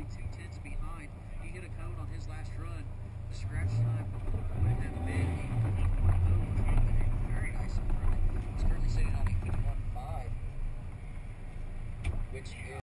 only two tenths behind. He hit a cone on his last run. The scratch time wouldn't have been a very nice improvement. He's currently sitting on a 3.15, which is.